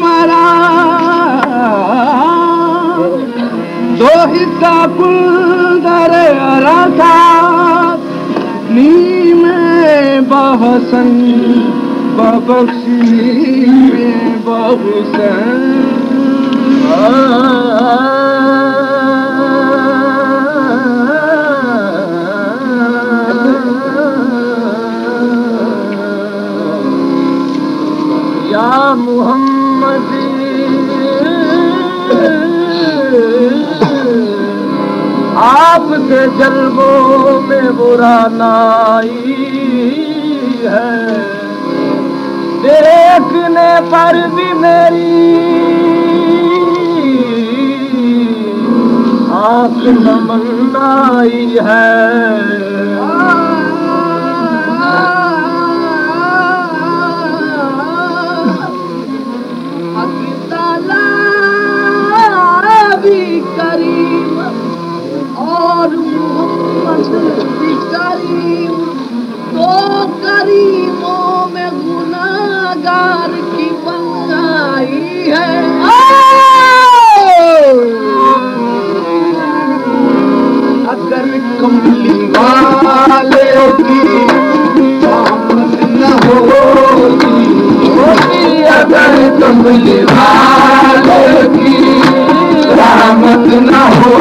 मारा दोहि नीम बहस बबख्शी में बबसन मोहम्मद। आपके जलबों में बुरा नाई है। देखने पर भी मेरी। आंख नमन आई है। कंडली राम न हो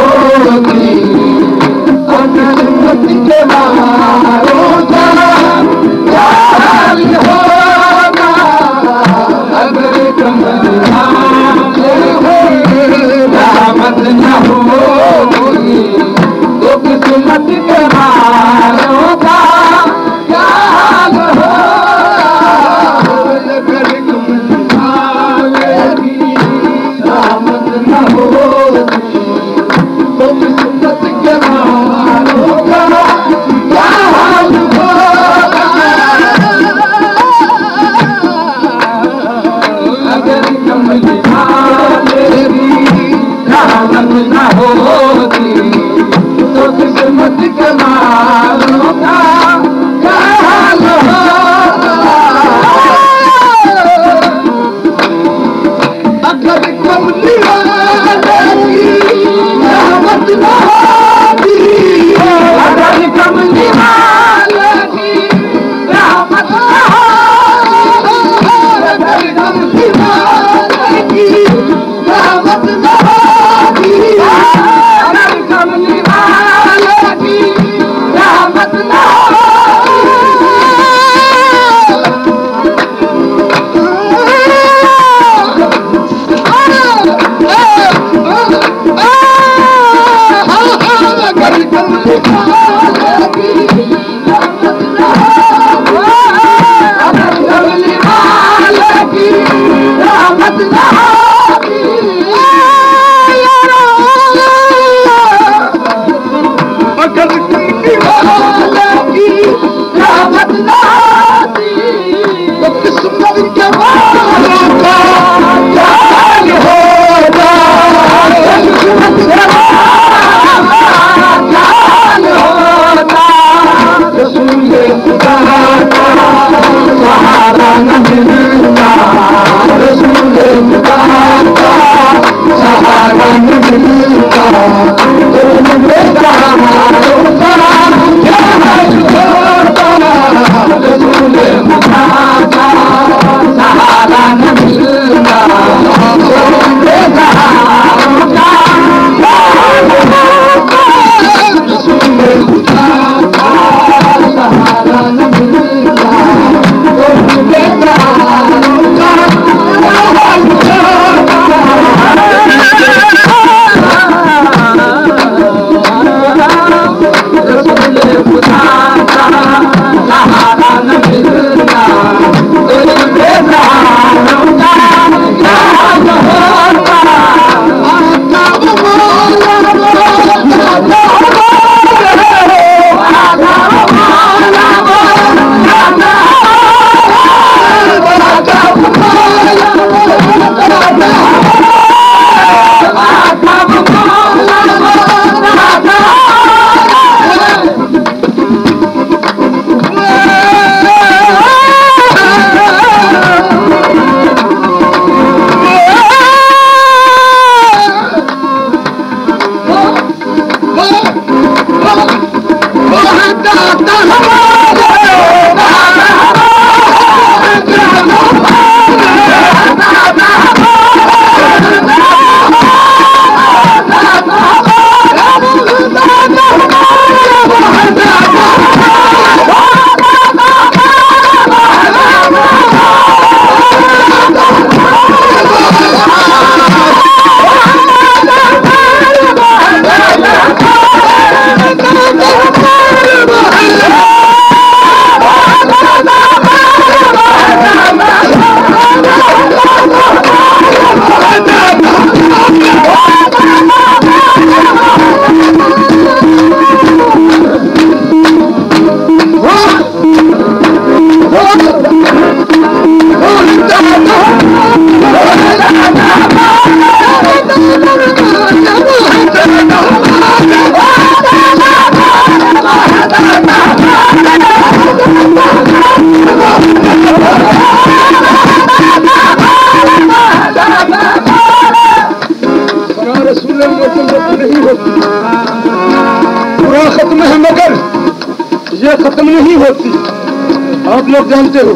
आप लोग जानते हो।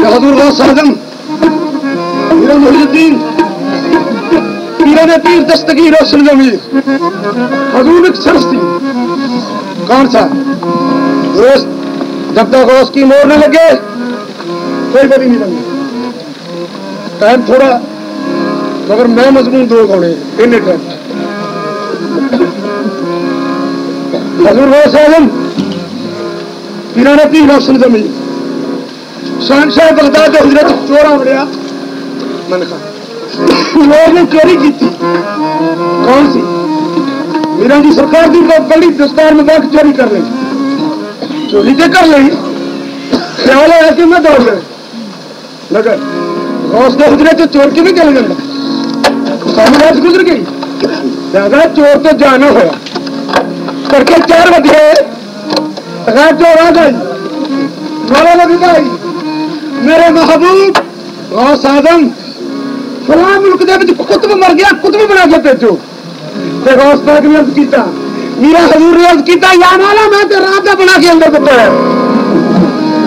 बहादुर गौस आज़म मीरा मोहिद्दीन पीराने पीर दस्तगीर रोशन जमीर हजूर थी कौन सा? दोस्त, जब तक गौस की मोर न लगे, कोई बड़ी नहीं लगी। टाइम थोड़ा, मगर मैं मजमून दो गौड़े इन्ने टाइम हजूर गौस आज़म पीराने पीर रोशन जमीर शहनशाह बगदाद के हज़रत चोरा बड़िया मैंने कहा लोग ने चोरी की थी कौन सी? मीरा जी सरकार की बड़ी दस्तार में बैठ चोरी कर ली चोरी तो कर ली ख्याल है कि मैं दौड़ गए मगर गौस के हुजरे तो चोर के भी चल गए सामने गुजर गई। ज़्यादा चोर तो जाना होया। करके चार बजे राजो राजन भाई मेरे महबूब और साधन फला मुल्क कुतुब मर गया, कुतुब बना के भेजो ते गौस पाक ने अर्ज़ हजूर ने अर्ज़ या मौला, मैं तो ते राजा बना के अंदर कुत्ता है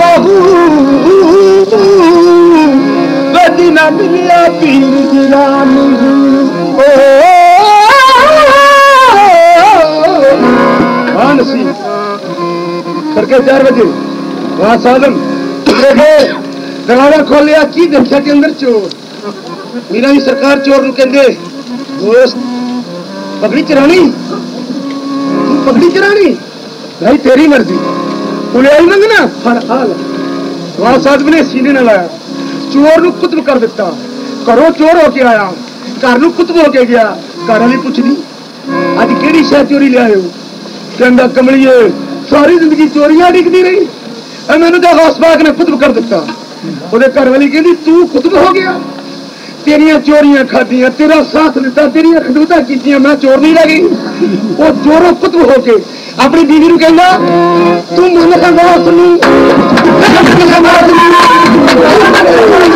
बहू। मिला पीर गिराम करके चार बजे। वहाँ, साधन। दरवाज़ा खोल लिया, की देखा के अंदर चोर। मेरा जी सरकार चोर कहते दोस्त, पगड़ी चरानी पगड़ी चरानी भाई तेरी मर्ज़ी। पुलिया ही मंगना, हर हाल। वहाँ साहब ने सीने न लाया। ਚੋਰ ਨੂੰ ਖੁਤਬ ਕਰ ਦਿੱਤਾ ਘਰੋਂ ਚੋਰ ਹੋ ਕੇ ਆਇਆ ਘਰ ਨੂੰ ਖੁਤਬ ਹੋ ਕੇ ਗਿਆ ਘਰ ਵਾਲੀ ਪੁੱਛਦੀ ਅੱਜ ਕਿਹੜੀ ਸ਼ੈ ਚੋਰੀ ਲਿਆਇਓ ਕਹਿੰਦਾ ਕਮਲੀਏ ਸਾਰੀ ਜ਼ਿੰਦਗੀ ਚੋਰੀਆਂ ਡਿੱਗਦੀ ਰਹੀ ਐ ਮੈਨੂੰ ਤਾਂ ਗੌਸ ਪਾਕ ਨੇ ਖੁਤਬ ਕਰ ਦਿੱਤਾ ਉਹਦੇ ਘਰ ਵਾਲੀ ਕਹਿੰਦੀ ਤੂੰ ਖੁਤਬ ਹੋ ਗਿਆ ਤੇਰੀਆਂ ਚੋਰੀਆਂ ਖਾਧੀਆਂ ਤੇਰਾ ਸਾਥ ਦਿੱਤਾ ਤੇਰੀਆਂ ਖਦੂਤਾ ਕੀਤੀਆਂ ਮੈਂ ਚੋਰ ਨਹੀਂ ਲੱਗੀ ਉਹ ਚੋਰੋਂ ਖੁਤਬ ਹੋ ਕੇ ਆਪਣੀ ਬੀਵੀ ਨੂੰ ਕਹਿੰਦਾ ਤੂੰ ਮੁੰਨ ਖਾਂਦਾ ਉਸ ਨੂੰ Gracias.